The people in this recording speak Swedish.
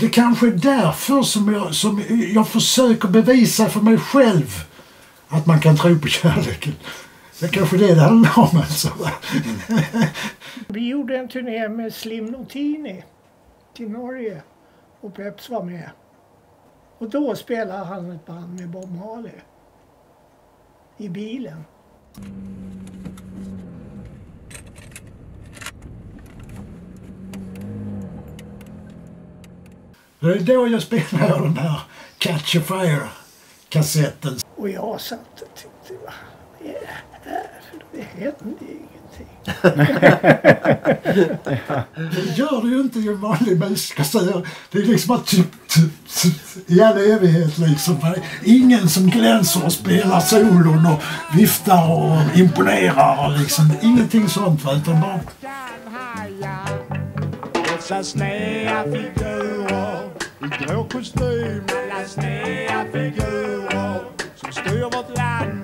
Det kanske är därför som jag, som jag försöker bevisa för mig själv att man kan tro på kärleken. Det är kanske det det handlar om alltså. Vi gjorde en turné med Slim Notini till Norge och Peps var med. Och då spelade han ett band med Bob Marley i bilen. Det är då jag spelar den här Catch a Fire-kassetten. Och jag satt och tyckte, vad är det här? Det hände ingenting. Det gör det ju inte i en vanlig musiker. Det är liksom bara typ, typ, typ i all evighet liksom. Ingen som glänser och spelar solon och viftar och imponerar liksom. Ingenting sånt va, utan bara... Grå kostym Alla sneda figurer som styr vårt land.